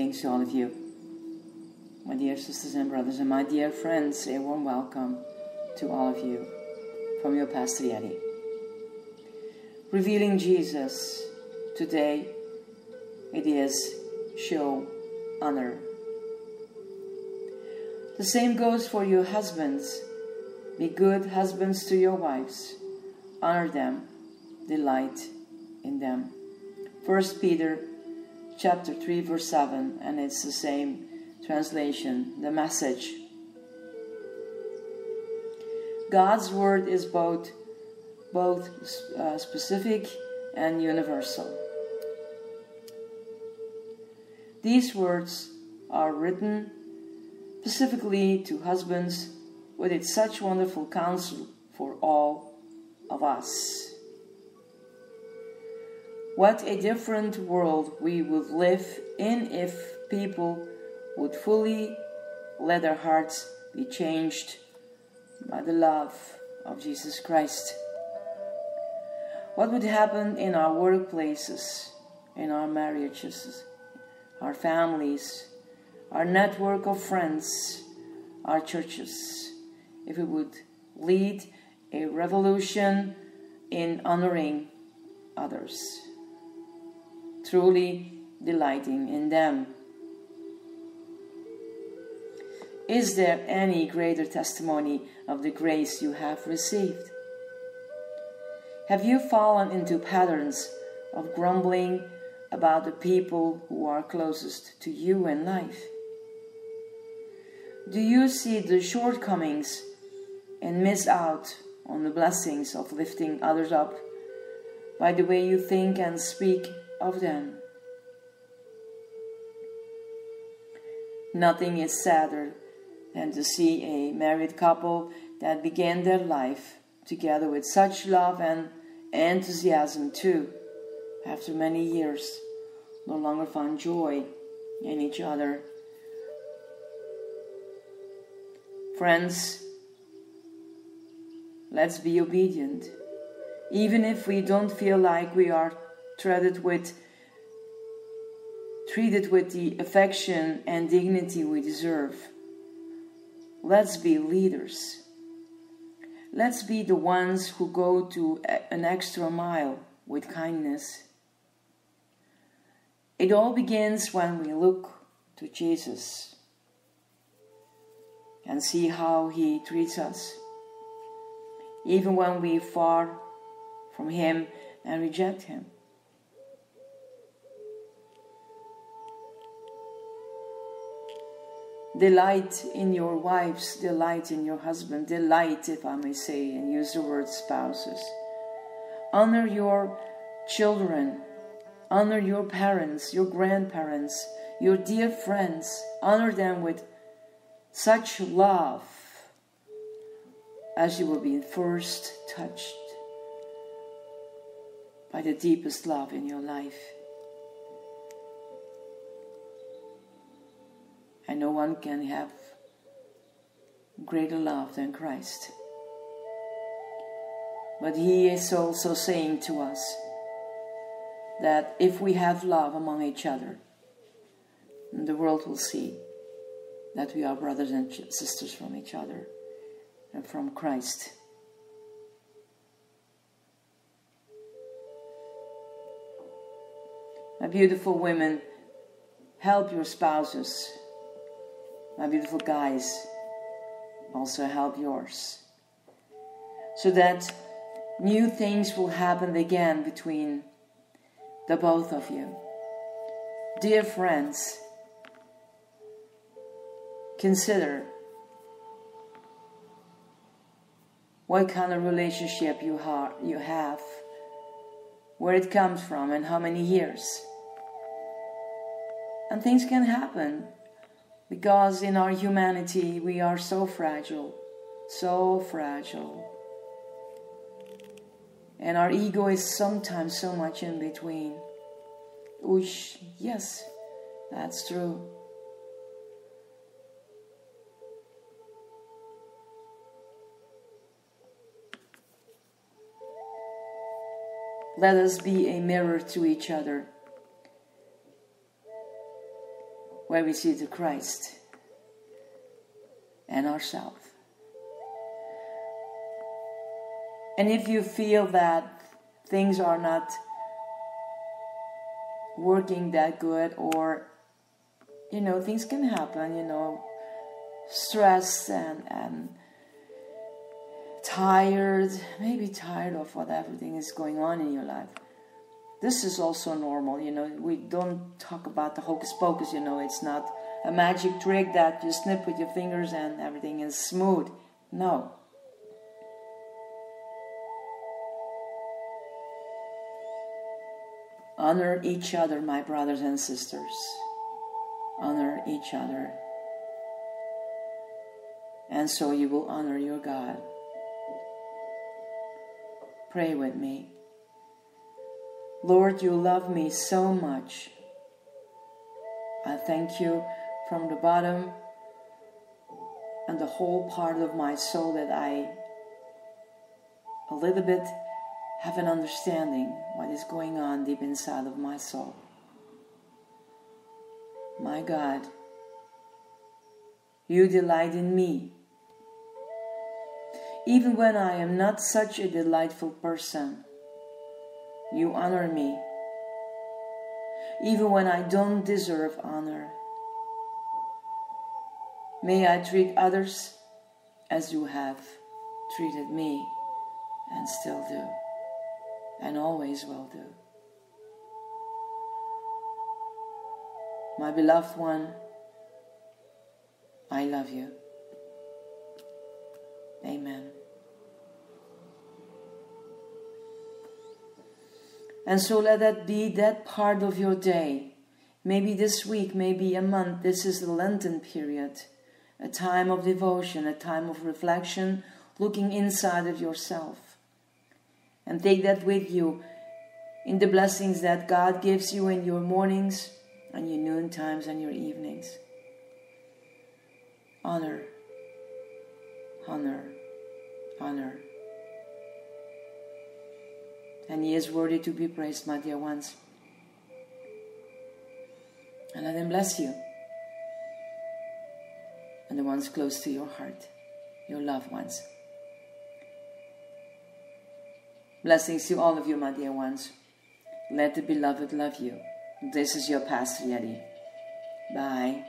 Greetings to all of you, my dear sisters and brothers, and my dear friends. A warm welcome to all of you from your Pastor Jetty. Revealing Jesus today, it is show honor. The same goes for your husbands. Be good husbands to your wives. Honor them, delight in them. First Peter chapter 3 verse 7 and it's the same translation, the message. God's word is both both uh, specific and universal. These words are written specifically to husbands with its such wonderful counsel for all of us. What a different world we would live in if people would fully let their hearts be changed by the love of Jesus Christ. What would happen in our workplaces, in our marriages, our families, our network of friends, our churches, if we would lead a revolution in honoring others, truly delighting in them. Is there any greater testimony of the grace you have received? Have you fallen into patterns of grumbling about the people who are closest to you in life? Do you see the shortcomings and miss out on the blessings of lifting others up by the way you think and speak of them? Nothing is sadder than to see a married couple that began their life together with such love and enthusiasm too after many years, no longer found joy in each other. Friends, let's be obedient. Even if we don't feel like we are treated with treated with the affection and dignity we deserve. Let's be leaders. Let's be the ones who go to an extra mile with kindness. It all begins when we look to Jesus and see how he treats us, even when we far from him and reject him. Delight in your wives, delight in your husband, delight, if I may say, and use the word spouses. Honor your children, honor your parents, your grandparents, your dear friends. Honor them with such love as you will be first touched by the deepest love in your life. And no one can have greater love than Christ. But He is also saying to us that if we have love among each other, the world will see that we are brothers and sisters from each other and from Christ. My beautiful women, help your spouses my beautiful guys, also help yours. So that new things will happen again between the both of you. Dear friends, consider what kind of relationship you, ha- you have, where it comes from, and how many years. And things can happen because in our humanity, we are so fragile, so fragile. And our ego is sometimes so much in between. Which, yes, that's true. Let us be a mirror to each other where we see the Christ and ourselves. And if you feel that things are not working that good or you know things can happen you know stress and and tired maybe tired of what everything is going on in your life this is also normal you know we don't talk about the hocus pocus you know it's not a magic trick that you snip with your fingers and everything is smooth. No. Honor each other my brothers and sisters. Honor each other. And so you will honor your god. Pray with me Lord, you love me so much. I thank you from the bottom and the whole part of my soul that I a little bit have an understanding what is going on deep inside of my soul. My God, you delight in me. Even when I am not such a delightful person, you honor me, even when I don't deserve honor. May I treat others as you have treated me and still do, and always will do. My beloved one, I love you. Amen. And so let that be that part of your day. Maybe this week, maybe a month. This is the Lenten period, a time of devotion, a time of reflection, looking inside of yourself. And take that with you in the blessings that God gives you in your mornings and your noon times and your evenings. Honor, honor, honor and He is worthy to be praised, my dear ones. And let Him bless you and the ones close to your heart, your loved ones. Blessings to all of you, my dear ones. Let the beloved love you. This is your Pastor Jetty. Bye.